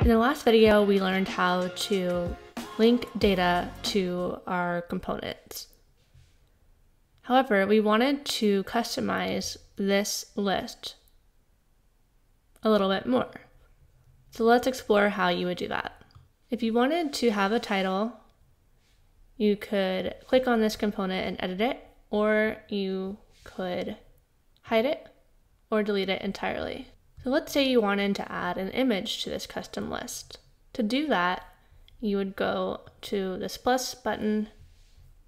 In the last video, we learned how to link data to our components. However, we wanted to customize this list a little bit more. So let's explore how you would do that. If you wanted to have a title, you could click on this component and edit it, or you could hide it or delete it entirely. So let's say you wanted to add an image to this custom list. To do that, you would go to this plus button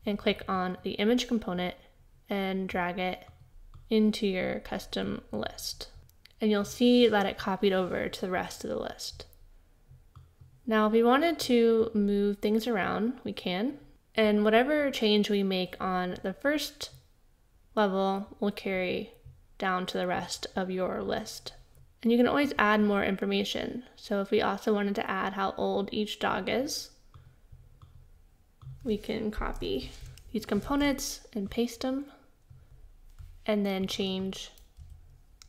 and click on the image component and drag it into your custom list. And you'll see that it copied over to the rest of the list. Now, if we wanted to move things around, we can. And whatever change we make on the first level will carry down to the rest of your list. And you can always add more information. So if we also wanted to add how old each dog is, we can copy these components and paste them and then change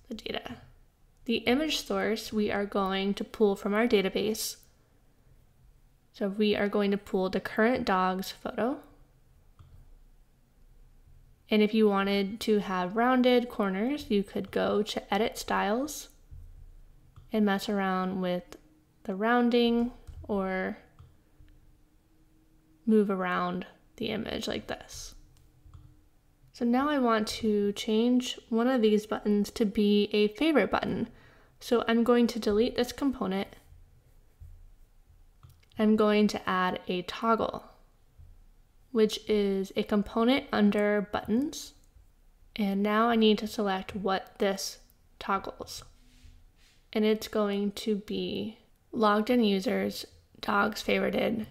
the data. The image source we are going to pull from our database. So we are going to pull the current dog's photo. And if you wanted to have rounded corners, you could go to edit styles and mess around with the rounding or move around the image like this. So now I want to change one of these buttons to be a favorite button. So I'm going to delete this component. I'm going to add a toggle, which is a component under buttons. And now I need to select what this toggles and it's going to be logged in users, dogs favorited,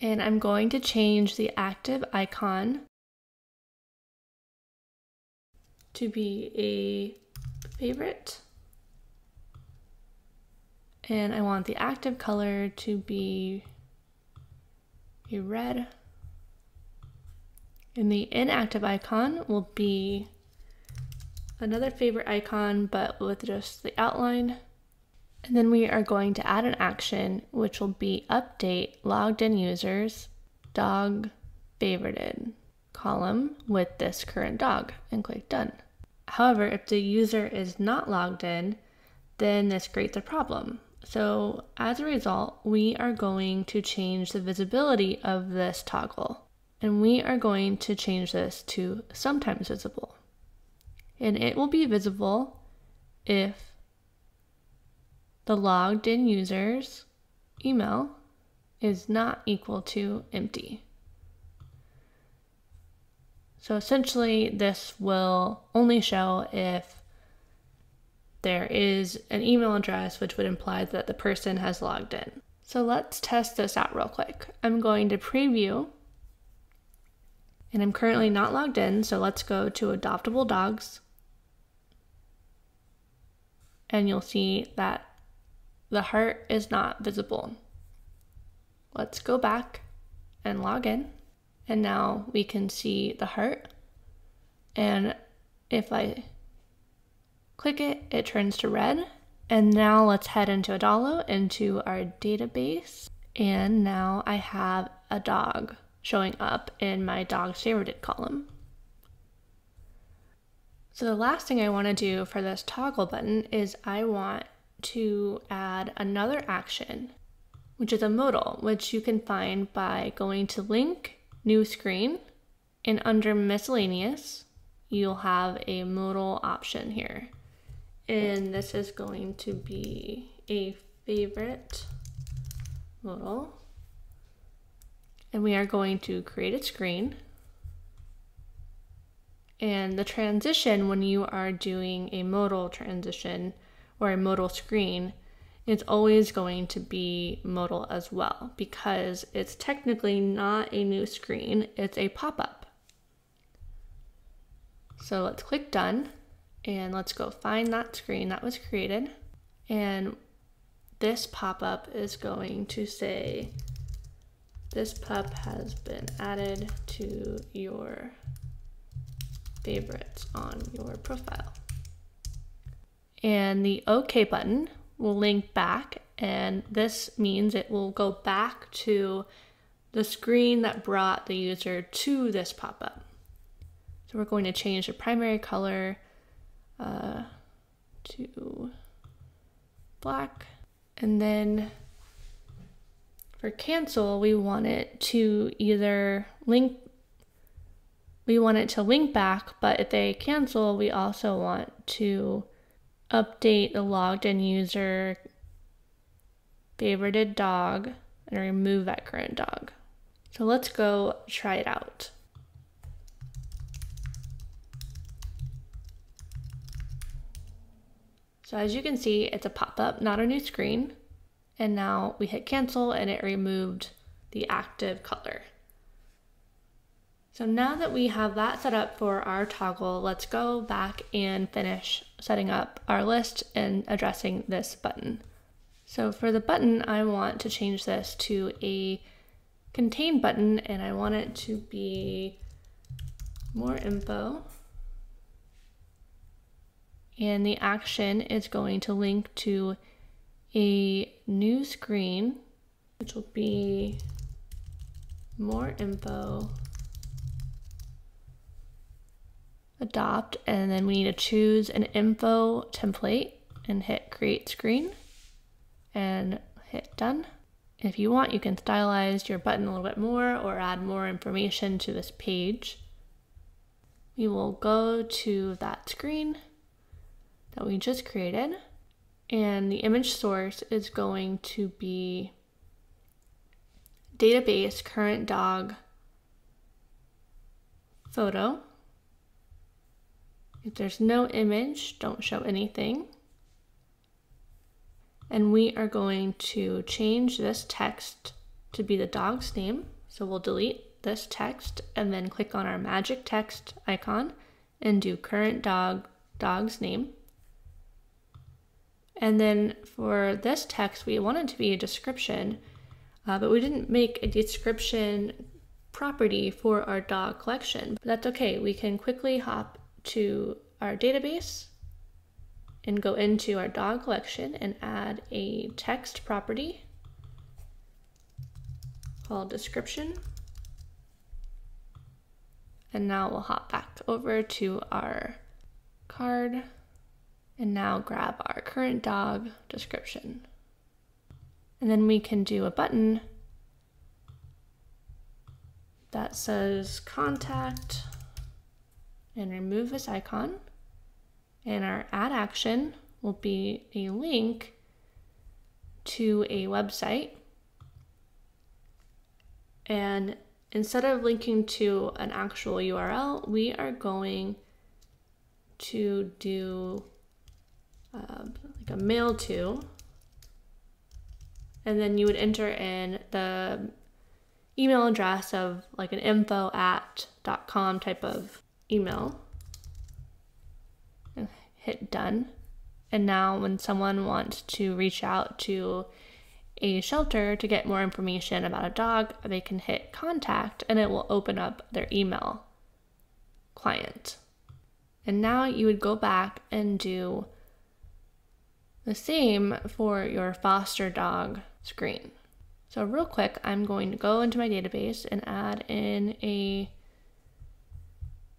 and I'm going to change the active icon to be a favorite. And I want the active color to be a red. And the inactive icon will be another favorite icon, but with just the outline. And then we are going to add an action, which will be update logged in users dog favorited column with this current dog and click done. However, if the user is not logged in, then this creates a problem. So as a result, we are going to change the visibility of this toggle and we are going to change this to sometimes visible and it will be visible if the logged in user's email is not equal to empty. So essentially, this will only show if there is an email address, which would imply that the person has logged in. So let's test this out real quick. I'm going to preview, and I'm currently not logged in, so let's go to Adoptable Dogs and you'll see that the heart is not visible. Let's go back and log in. And now we can see the heart. And if I click it, it turns to red. And now let's head into Adalo into our database. And now I have a dog showing up in my dog's favorited column. So the last thing I want to do for this toggle button is I want to add another action, which is a modal, which you can find by going to link, new screen, and under miscellaneous, you'll have a modal option here. And this is going to be a favorite modal. And we are going to create a screen and the transition when you are doing a modal transition or a modal screen is always going to be modal as well because it's technically not a new screen, it's a pop-up. So let's click done and let's go find that screen that was created. And this pop-up is going to say, this pup has been added to your favorites on your profile. And the OK button will link back and this means it will go back to the screen that brought the user to this pop-up. So we're going to change the primary color uh, to black. And then for cancel, we want it to either link, we want it to link back, but if they cancel, we also want to update the logged in user favorited dog and remove that current dog. So let's go try it out. So as you can see, it's a pop-up, not a new screen. And now we hit cancel and it removed the active color. So now that we have that set up for our toggle, let's go back and finish setting up our list and addressing this button. So for the button, I want to change this to a contain button and I want it to be more info. And the action is going to link to a new screen, which will be more info, adopt, and then we need to choose an info template and hit create screen and hit done. If you want, you can stylize your button a little bit more or add more information to this page. We will go to that screen that we just created and the image source is going to be database current dog photo. If there's no image, don't show anything and we are going to change this text to be the dog's name. So we'll delete this text and then click on our magic text icon and do current dog dog's name. And then for this text, we want it to be a description, uh, but we didn't make a description property for our dog collection. But that's okay. We can quickly hop to our database and go into our dog collection and add a text property called description. And now we'll hop back over to our card and now grab our current dog description. And then we can do a button that says contact and remove this icon. And our add action will be a link to a website. And instead of linking to an actual URL, we are going to do uh, like a mail to, and then you would enter in the email address of like an info at dot .com type of email and hit done. And now, when someone wants to reach out to a shelter to get more information about a dog, they can hit contact and it will open up their email client. And now you would go back and do the same for your foster dog screen. So, real quick, I'm going to go into my database and add in a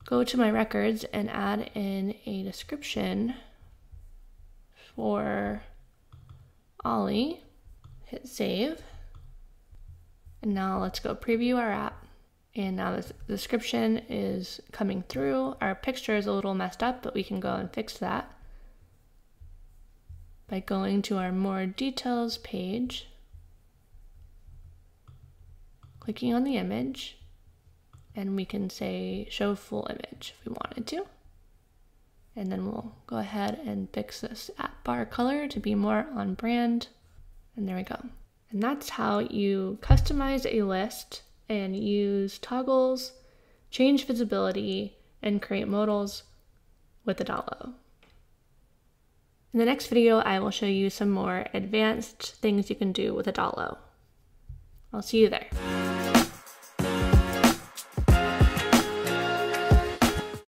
go to my records and add in a description for Ollie. Hit save. And now let's go preview our app. And now the description is coming through. Our picture is a little messed up, but we can go and fix that by going to our more details page, clicking on the image, and we can say show full image if we wanted to. And then we'll go ahead and fix this app bar color to be more on brand. And there we go. And that's how you customize a list and use toggles, change visibility, and create modals with Adalo. In the next video, I will show you some more advanced things you can do with Adalo. I'll see you there.